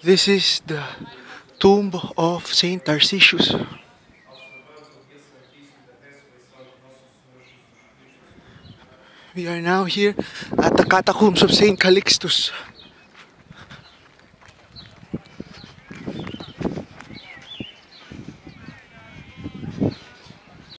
This is the tomb of Saint Tarcisius. We are now here at the catacombs of Saint Calixtus.